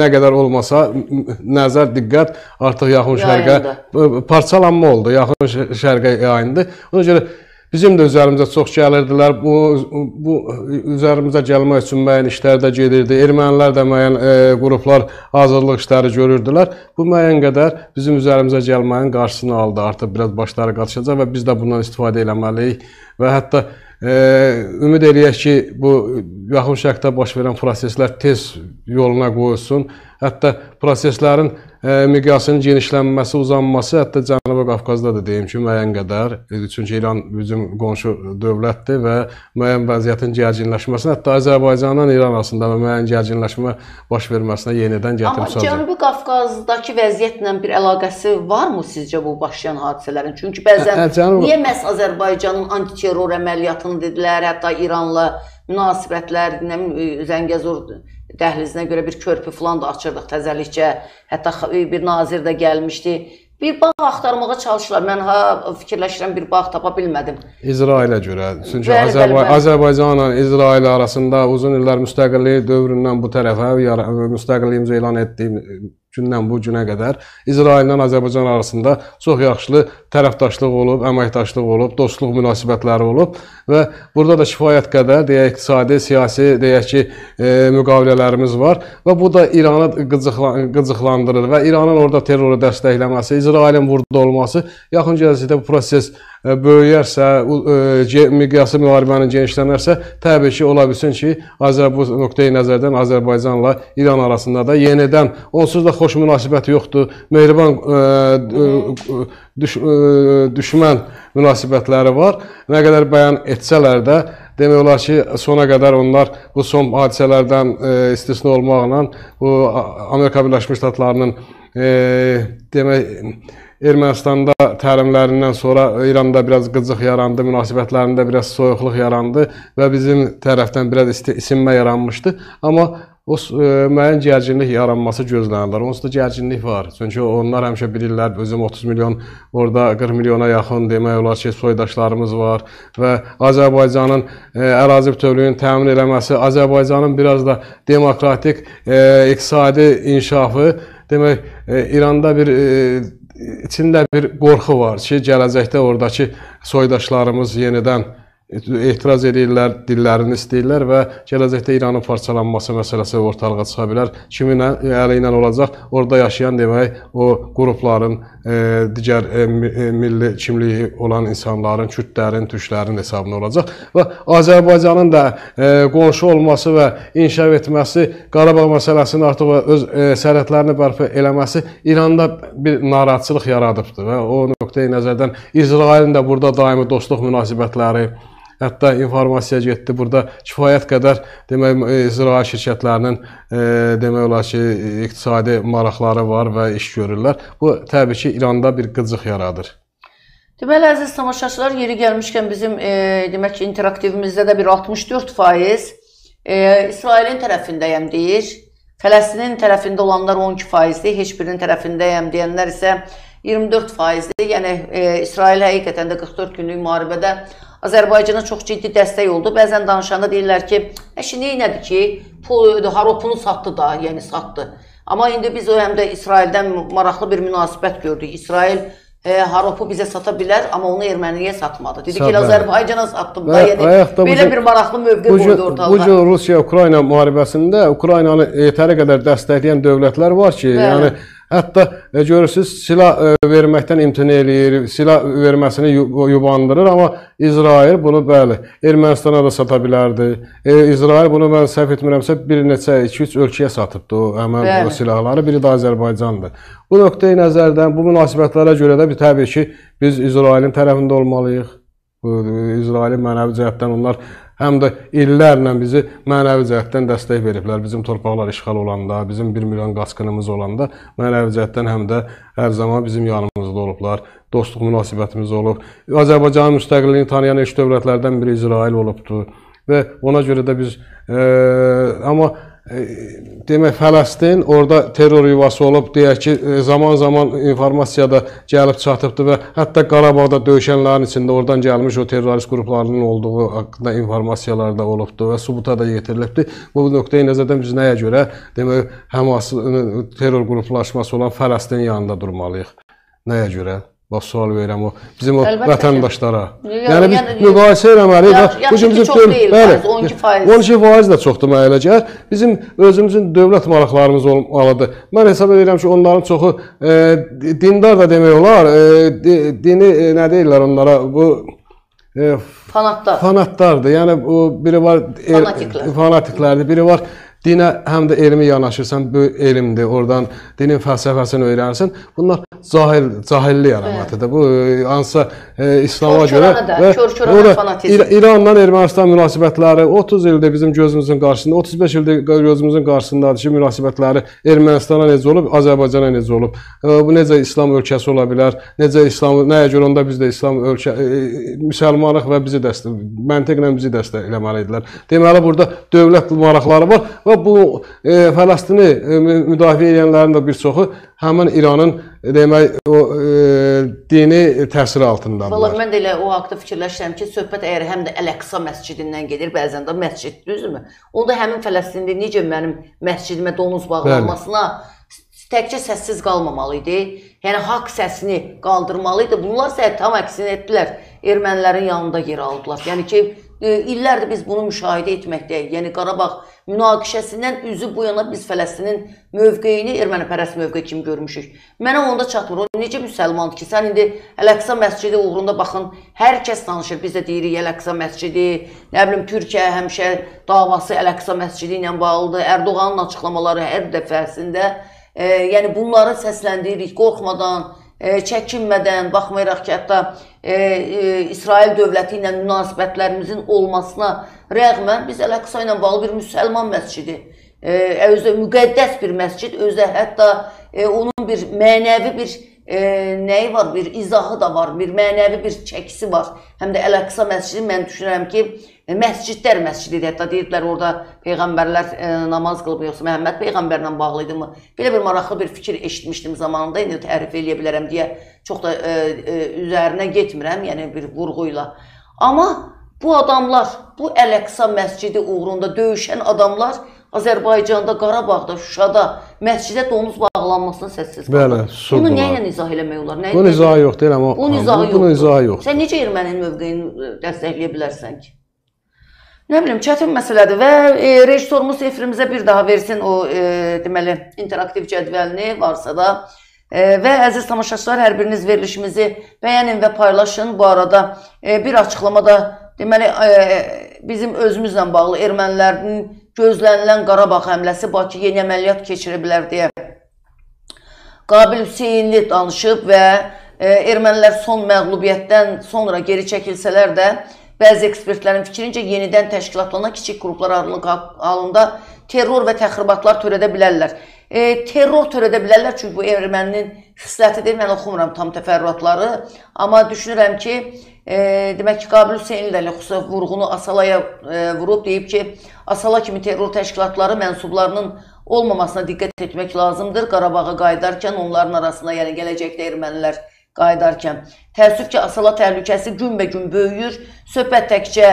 nə qədər olmasa nəzər, diqqət artıq yaxın şərqə parçalanma oldu, yaxın şərqə yayındı. Ona görə Bizim də üzərimizə çox gəlirdilər. Bu bu üzərimizə gəlmək üçün müəyyən işlər də gedirdi. Ermənilər də müəyyən e, qruplar hazırlıq işləri görürdülər. Bu müəyyən qədər bizim üzərimizə gəlməyin qarşısını aldı. Artıq biraz başları qatışacaq və biz də bundan istifadə etməliyik və hətta e, ümid eləyək ki, bu yaxın şərqdə baş verən proseslər tez yoluna qoyulsun. Hətta proseslərin e, miqyasının genişlənməsi, uzanması, hətta Cənubi Qafqazda da deyim ki, müəyyən qədər, e, çünki İran bizim qonşu dövlətdir və müəyyən vəziyyətin gərginləşməsinə, hətta Azərbaycanla İran arasında müəyyən gərginləşmə baş verməsinə yenidən gətirib salacaq. Amma Cənubi Qafqazdakı vəziyyətlə bir əlaqəsi varmı sizcə bu başlayan hadisələrin? Çünki bəzən hə, Cənubi... niyə məhz Azərbaycanın antiterror əməliyyatını dedilər, hətta İranla münasibətlər, nə Zəngəzur dəhlizinə görə bir körpü falan da açırdıq təzəlikcə. Hətta bir nazir də gəlmişdi. Bir bağ axtarmağa çalışırlar. Mən ha fikirləşirəm bir bağ tapa bilmədim. İsrailə görə. Çünki bəli, Azərba bəli, bəli. Azərbaycanla İsrail arasında uzun illər müstəqillik dövründən bu tərəfə müstəqilliyimizi elan etdiyim gündən bu günə qədər İsraillə Azərbaycan arasında çox yaxşı tərəfdaşlıq olub, əməkdaşlıq olub, dostluq münasibətləri olub və burada da kifayət qədər deyək iqtisadi, siyasi, deyək ki, e, müqavilələrimiz var və bu da İranı qıcıqlan qıcıqlandırır və İranın orada terroru dəstəkləməsi, İsrailin burada olması yaxın gələcəkdə bu proses böyüyərsə, e, miqyası müharibənin genişlənərsə, təbii ki, ola bilsin ki, bu nöqteyi nəzərdən Azərbaycanla İran arasında da yenidən onsuz da xoş münasibəti yoxdur. Mehriban ə, e, düş, ə, düşmən münasibətləri var. Nə qədər bəyan etsələr də demək olar ki, sona qədər onlar bu son hadisələrdən ə, istisna olmaqla bu Amerika Birləşmiş Ştatlarının e, demək Ermənistanda təlimlərindən sonra İranda biraz qıcıq yarandı, münasibətlərində biraz soyuqluq yarandı və bizim tərəfdən biraz isinmə yaranmışdı. Amma o e, müəyyən gərginlik yaranması gözlənilir. Onsuz da gərginlik var. Çünki onlar həmişə bilirlər, özüm 30 milyon, orada 40 milyona yaxın demək olar ki, soydaşlarımız var və Azərbaycanın e, ərazi bütövlüyünü təmin eləməsi, Azərbaycanın biraz da demokratik e, iqtisadi inkişafı demək e, İranda bir e, içində bir qorxu var ki, gələcəkdə oradakı soydaşlarımız yenidən etiraz edirlər, dillərini istəyirlər və gələcəkdə İranın parçalanması məsələsi ortalığa çıxa bilər. Kimin əli ilə olacaq? Orada yaşayan demək o qrupların, e, digər e, e, milli kimliyi olan insanların, kürdlərin, türklərin hesabına olacaq və Azərbaycanın da e, qonşu olması və inkişaf etməsi, Qarabağ məsələsinin artıq öz e, sərhədlərini bərpa eləməsi İranda bir narahatçılıq yaradıbdı və o nöqteyi nəzərdən İsrailin də burada daimi dostluq münasibətləri Hətta informasiya getdi. Burada kifayət qədər demək İsrail şirkətlərinin e, demək olar ki, iqtisadi maraqları var və iş görürlər. Bu təbii ki, İranda bir qıcıq yaradır. Deməli əziz tamaşaçılar, yeri gəlmişkən bizim e, demək ki, interaktivimizdə də bir 64% e, İsrailin tərəfindəyəm deyir. Fələstinin tərəfində olanlar 12%dir, heç birinin tərəfindəyəm deyənlər isə 24%dir. Yəni e, İsrail həqiqətən də 44 günlük müharibədə Azərbaycana çox ciddi dəstək oldu. Bəzən danışanda deyirlər ki, əşi neynədir ki, pul, haropunu satdı da, yəni satdı. Amma indi biz o həm də İsraildən maraqlı bir münasibət gördük. İsrail e, haropu bizə sata bilər, amma onu erməniyə satmadı. Dedi ki, Azərbaycana satdım da. Yəni belə bir maraqlı mövqe qoydu ortalığa. Bu gün Rusiya-Ukrayna müharibəsində Ukraynanı yetəri qədər dəstəkləyən dövlətlər var ki, Bəli. yəni Hətta e, görürsüz, silah e, verməkdən imtina eləyir, silah verməsini yubandırır, amma İsrail bunu bəli, Ermənistana da sata bilərdi. E, İsrail bunu mən səhv etmirəmsə bir neçə 2-3 ölkəyə satıbdı o həmin bəli. o silahları, biri də Azərbaycandır. Bu nöqteyi nəzərdən bu münasibətlərə görə də bir təbii ki, biz İsrailin tərəfində olmalıyıq. Bu İsrailin mənəvi cəhətdən onlar həm də illərlə bizi mənəvi cəhətdən dəstək veriblər. Bizim torpaqlar işğal olanda, bizim 1 milyon qaçqınımız olanda mənəvi cəhətdən həm də hər zaman bizim yanımızda olublar. Dostluq münasibətimiz olub. Azərbaycanın müstəqilliyini tanıyan ilk dövlətlərdən biri İsrail olubdu və ona görə də biz e, amma demək Fələstin orada terror yuvası olub deyək ki, zaman-zaman informasiyada gəlib çatıbdı və hətta Qarabağda döyüşənlərin içində oradan gəlmiş o terrorist qruplarının olduğu haqqında informasiyalar da olubdu və subuta da yetirilibdi. Bu nöqteyi nəzərdən biz nəyə görə demək Həmasın terror qruplaşması olan Fələstin yanında durmalıyıq? Nəyə görə? Bax sual verirəm o bizim o Əlbəttə vətəndaşlara. Ki, yəni biz yəni, müqayisə eləməliyik və bu bizim çox deyil, bəli, 12%. 12% də çoxdur mənə elə gəlir. Bizim özümüzün dövlət maraqlarımız olmalıdır. Mən hesab edirəm ki, onların çoxu e, dindar da demək olar, e, dini e, nə deyirlər onlara? Bu e, fanatlar. Fanatlardır. Yəni bu biri var er, fanatiklər. Fanatiklərdir. Biri var dinə həm də elmi yanaşırsan, bu elmdir. Oradan dinin fəlsəfəsini öyrənirsən. Bunlar cahil cahillik əlamətidir. Bu hansısa e, İslama görə və orada fanatizm. İranla Ermənistan münasibətləri 30 ildir bizim gözümüzün qarşısında, 35 ildir gözümüzün qarşısındadır ki, münasibətləri Ermənistana necə olub, Azərbaycana necə olub. E, bu necə İslam ölkəsi ola bilər? Necə İslam nəyə görə onda biz də İslam ölkə e, e müsəlmanlıq və bizi dəstək məntiqlə bizi dəstəkləməlidirlər. Deməli burada dövlət maraqları var və Və bu e, Fələstini e, müdafiə edənlərin də bir çoxu həmin İranın e, demək o e, dini təsiri altındadır. Valla mən də elə o haqqda fikirləşirəm ki, söhbət əgər həm də Əl-Əqsa məscidindən gedir, bəzən də məscid, düzdürmü? Onda həmin Fələstində necə mənim məscidimə donuz bağlanmasına Bəli. təkcə səssiz qalmamalı idi. Yəni haqq səsini qaldırmalı idi. Bunlar isə tam əksinə etdilər. Ermənilərin yanında yer aldılar. Yəni ki, illərdir biz bunu müşahidə etməkdəyik. Yəni Qarabağ münaqişəsindən üzü bu yana biz Fələstinin mövqeyini ermənipərəst mövqe kimi görmüşük. Mənə onda çatmır. O necə müsəlmandır ki, sən indi Əl-Əqsa məscidi uğrunda baxın, hər kəs danışır. Biz də deyirik Əl-Əqsa məscidi, nə bilim Türkiyə həmişə davası Əl-Əqsa məscidi ilə bağlıdır. Ərdoğanın açıqlamaları hər dəfəsində, e, yəni bunları səsləndirik qorxmadan, çəkinmədən, baxmayaraq ki, hətta e, e, İsrail dövləti ilə münasibətlərimizin olmasına rəğmən biz Əl-Əqsa ilə bağlı bir müsəlman məscidi, e, özü müqəddəs bir məscid, özü hətta e, onun bir mənəvi bir e, nəyi var? Bir izahı da var, bir mənəvi bir çəkisi var. Həm də Əl-Əqsa məscidi mən düşünürəm ki, e, məscidlər məscididir. Hətta deyirdilər orada peyğəmbərlər e, namaz qılıb yoxsa Məhəmməd peyğəmbərlə bağlı idimi? Belə bir maraqlı bir fikir eşitmişdim zamanında. İndi tərif eləyə bilərəm deyə çox da e, e, üzərinə getmirəm, yəni bir vurğu ilə. Amma bu adamlar, bu Əl-Əqsa məscidi uğrunda döyüşən adamlar Azərbaycanda, Qarabağda, Şuşada məscidə donuz bağlanmasına səssiz qaldı. Bəli. Bunu nə ilə izah eləmək olar? Nə Bunun izahı yox deyil amma bunun izahı yoxdur. Bunun izahı yoxdur. Sən necə ermənin mövqeyini dəstəkləyə bilərsən ki? Nə bilim, çətin məsələdir və e, rejissorumuz efrimizə bir daha versin o e, deməli interaktiv cədvəlini varsa da e, və əziz tamaşaçılar hər biriniz verilişimizi bəyənin və paylaşın. Bu arada e, bir açıqlama da deməli e, bizim özümüzlə bağlı ermənilərin gözlənilən Qarabağ həmləsi Bakı yeni əməliyyat keçirə bilər deyə Qabil Hüseynli danışıb və e, ermənilər son məğlubiyyətdən sonra geri çəkilsələr də bəzi ekspertlərin fikrincə yenidən təşkilatlanan kiçik qruplar halında terror və təxribatlar törədə bilərlər. E, terror törədə bilərlər çünki bu erməninin xislətidir. Mən oxumuram tam təfərrüatları, amma düşünürəm ki, e, demək ki, Qabil Hüseynli də xüsusi vurğunu Asalaya e, vurub deyib ki, Asala kimi terror təşkilatları mənsublarının olmamasına diqqət etmək lazımdır. Qarabağa qayıdarkən onların arasında, yəni gələcəkdə ermənilər qayıdarkən. Təəssüf ki, Asala təhlükəsi günbə-gün böyüyür. Söhbət təkcə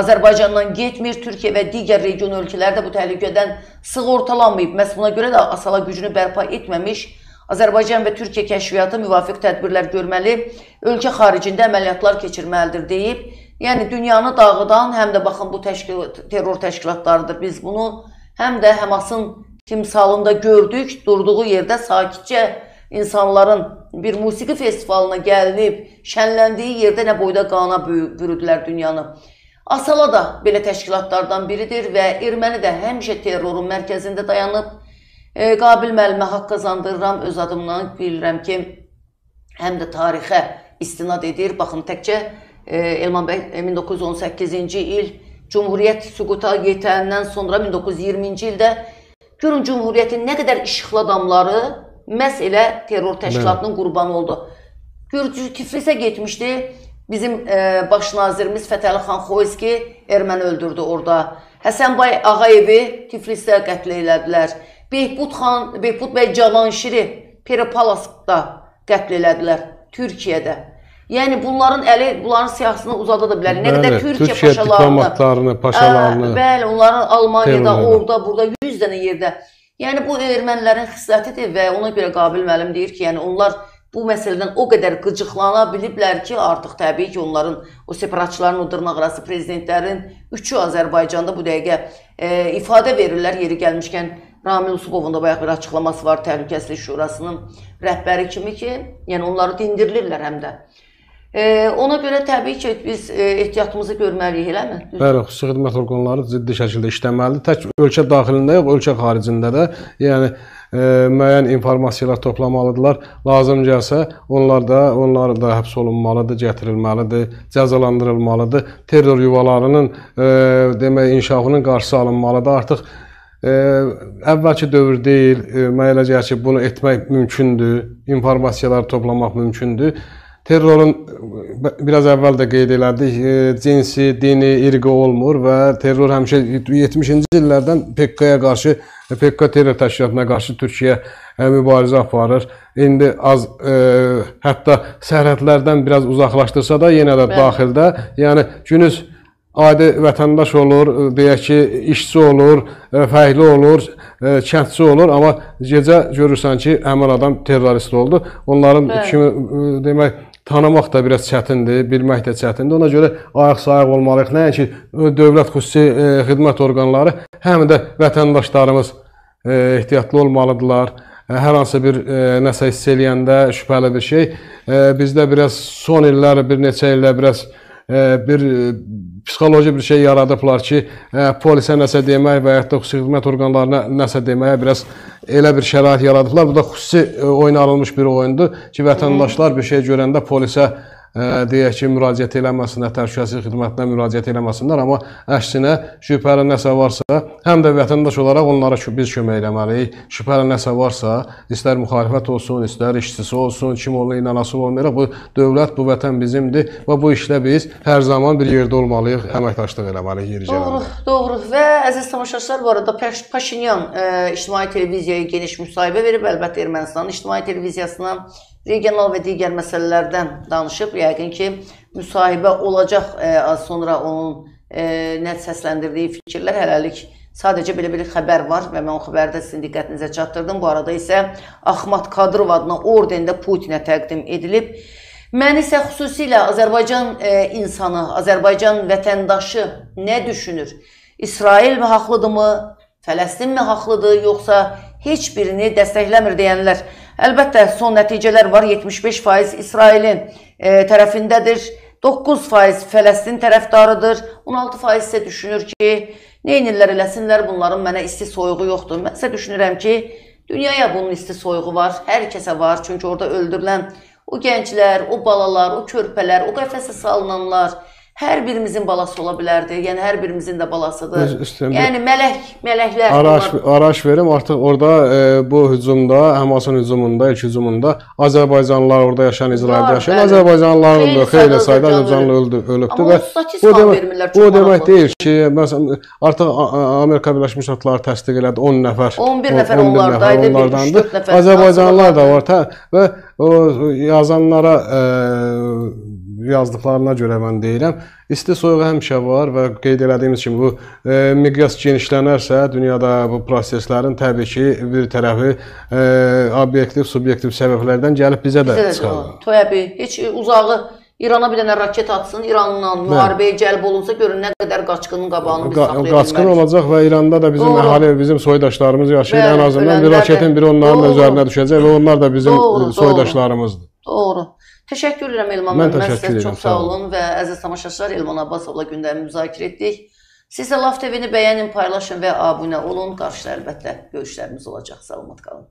Azərbaycandan getmir, Türkiyə və digər region ölkələr də bu təhlükədən sığortalanmayıb. Məhz buna görə də Asala gücünü bərpa etməmiş Azərbaycan və Türkiyə kəşfiyyatı müvafiq tədbirlər görməli, ölkə xaricində əməliyyatlar keçirməlidir deyib. Yəni dünyanı dağıdan həm də baxın bu təşkil terror təşkilatlarıdır. Biz bunu həm də Həmasın timsalında gördük, durduğu yerdə sakitcə insanların bir musiqi festivalına gəlinib, şənləndiyi yerdə nə boyda qana bürüdülər dünyanı. Asala da belə təşkilatlardan biridir və erməni də həmişə terrorun mərkəzində dayanıb E, Qabil müəllimə haqq qazandırıram öz adımdan. Bilirəm ki, həm də tarixə istinad edir. Baxın, təkcə e, Elman bəy 1918-ci e, il Cumhuriyyət süquta yetəndən sonra 1920-ci ildə görün Cumhuriyyətin nə qədər işıqlı adamları məhz elə terror təşkilatının qurbanı oldu. Gürcü Tiflisə getmişdi. Bizim e, baş nazirimiz Fətəli xan Xoyski erməni öldürdü orada. Həsənbay Ağayevi Tiflisdə qətl elədilər. Behbud xan, Behbud bəy Cavanşiri Perepalaskda qətl elədilər Türkiyədə. Yəni bunların əli bunların siyahısını uzada da bilər. Nə qədər Türkiyə, Türkiyə paşalarını, paşalarını. Ə, bəli, onların Almaniyada, orada, burada 100 dənə yerdə. Yəni bu ermənilərin xislətidir və ona görə Qabil müəllim deyir ki, yəni onlar bu məsələdən o qədər qıcıqlana biliblər ki, artıq təbii ki, onların o separatçıların o dırnaqarası prezidentlərin üçü Azərbaycanda bu dəqiqə e, ifadə verirlər yeri gəlmişkən Ramil Usubovun da bayaq bir açıqlaması var Təhlükəsizlik Şurasının rəhbəri kimi ki, yəni onları dindirilirlər həm də. E, ona görə təbii ki, biz e, ehtiyatımızı görməliyik, eləmi? Bəli, xüsusi xidmət orqanları ciddi şəkildə işləməlidir. Tək ölkə daxilində yox, ölkə xaricində də, yəni e, müəyyən informasiyalar toplamalıdırlar. Lazım gəlsə, onlar da onlar da həbs olunmalıdır, gətirilməlidir, cəzalandırılmalıdır. Terror yuvalarının e, demək inkişafının qarşısı alınmalıdır. Artıq əvvəlki dövr deyil, mənə elə gəlir ki, bunu etmək mümkündür, informasiyalar toplamaq mümkündür. Terrorun biraz əvvəl də qeyd elədik, cinsi, dini, irqi olmur və terror həmişə 70-ci illərdən PKK-ya qarşı, PKK terror təşkilatına qarşı Türkiyə mübarizə aparır. İndi az ə, hətta sərhədlərdən biraz uzaqlaşdırsa da yenə də daxildə, yəni günüz adi vətəndaş olur, deyək ki, işçi olur, e, fəhli olur, e, kəndçi olur, amma gecə görürsən ki, həmin adam terrorist oldu. Onların Bəli. kimi e, demək tanımaq da biraz çətindir, bilmək də çətindir. Ona görə ayaq sayıq olmalıyıq. Nəinki dövlət xüsusi xidmət orqanları, həm də vətəndaşlarımız ehtiyatlı olmalıdırlar. Hər hansı bir nəsə hiss eləyəndə şübhəli bir şey. Bizdə biraz son illər, bir neçə ildə biraz bir psixoloji bir şey yaradıblar ki, polisə nəsə demək və ya da xüsusi xidmət orqanlarına nəsə deməyə biraz elə bir şərait yaradıblar. Bu da xüsusi oynanılmış bir oyundur ki, vətəndaşlar bir şey görəndə polisə deyək ki, müraciət eləməsinlər, təhlükəsizlik xidmətinə müraciət eləməsinlər, amma əksinə şübhəli nəsə varsa, həm də vətəndaş olaraq onlara biz kömək eləməliyik. Şübhəli nəsə varsa, istər müxalifət olsun, istər işçisi olsun, kim onunla asılı olmayaraq bu dövlət, bu vətən bizimdir və bu işlə biz hər zaman bir yerdə olmalıyıq, əməkdaşlıq eləməliyik yeri Doğru, gələndə. doğru. Və əziz tamaşaçılar, bu arada Paş- Paşinyan e, ictimai televiziyaya geniş müsahibə verib, əlbəttə Ermənistanın ictimai televiziyasına regional və digər məsələlərdən danışıb. Yəqin ki, müsahibə olacaq e, az sonra onun e, nə səsləndirdiyi fikirlər hələlik sadəcə belə bir xəbər var və mən o xəbəri də sizin diqqətinizə çatdırdım. Bu arada isə Axmat Kadırov adına orden də Putinə təqdim edilib. Mən isə xüsusilə Azərbaycan e, insanı, Azərbaycan vətəndaşı nə düşünür? İsrail mi haqlıdırmı? Fələstin mi haqlıdır, yoxsa heç birini dəstəkləmir deyənlər. Əlbəttə son nəticələr var. 75% İsrailin e, tərəfindədir. 9% Fələstin tərəfdarıdır. 16% isə düşünür ki, nə edirlər eləsinlər, bunların mənə isti soyuğu yoxdur. Mən isə düşünürəm ki, dünyaya bunun isti soyuğu var, hər kəsə var. Çünki orada öldürülən o gənclər, o balalar, o körpələr, o qəfəsə salınanlar hər birimizin balası ola bilərdi. Yəni hər birimizin də balasıdır. Yəni mələk, mələklər Araş, onlar- araş verim artıq orada e, bu hücumda, Həmasın hücumunda, ilk hücumunda Azərbaycanlılar orada yaşayan, İsraildə yaşayan. Azərbaycanlıların da xeyli sayda Azərbaycanlı öldü, ölübdür Amma və bu demək, bu demək deyil ki, məsələn artıq Amerika Birləşmiş Ştatları təsdiq elədi 10 nəfər. 11 on- nəfər 11 onlardaydı, bir onlardandır. 3-4 nəfər Azərbaycanlılar da var və o yazanlara e, yazdıqlarına görə mən deyirəm, isti soyuq həmişə var və qeyd elədiyimiz kimi bu e, miqyas genişlənərsə, dünyada bu proseslərin təbii ki, bir tərəfi e, obyektiv, subyektiv səbəblərdən gəlib bizə də Bizə də çıxar. o, Toyabi heç uzağı İrana bir dənə raket atsın, İranla müharibəyə cəlb olunsa görün nə qədər qaçqının qabağını biz saxlaya Qaçqın bilmərik. olacaq və İranda da bizim Doğru. əhali, bizim soydaşlarımız yaşayır. Bəli, Ən azından bir raketin biri onların Doğru. üzərinə düşəcək və onlar da bizim Doğru, e, soydaşlarımızdır. Doğru. Təşəkkür edirəm Elman Mən təşəkkür Sizə Çox sağ olun və əziz tamaşaçılar Elman Abbasovla gündəmi müzakirə etdik. Siz də Laf TV-ni bəyənin, paylaşın və abunə olun. Qarşıda əlbəttə görüşlərimiz olacaq. Salamat qalın.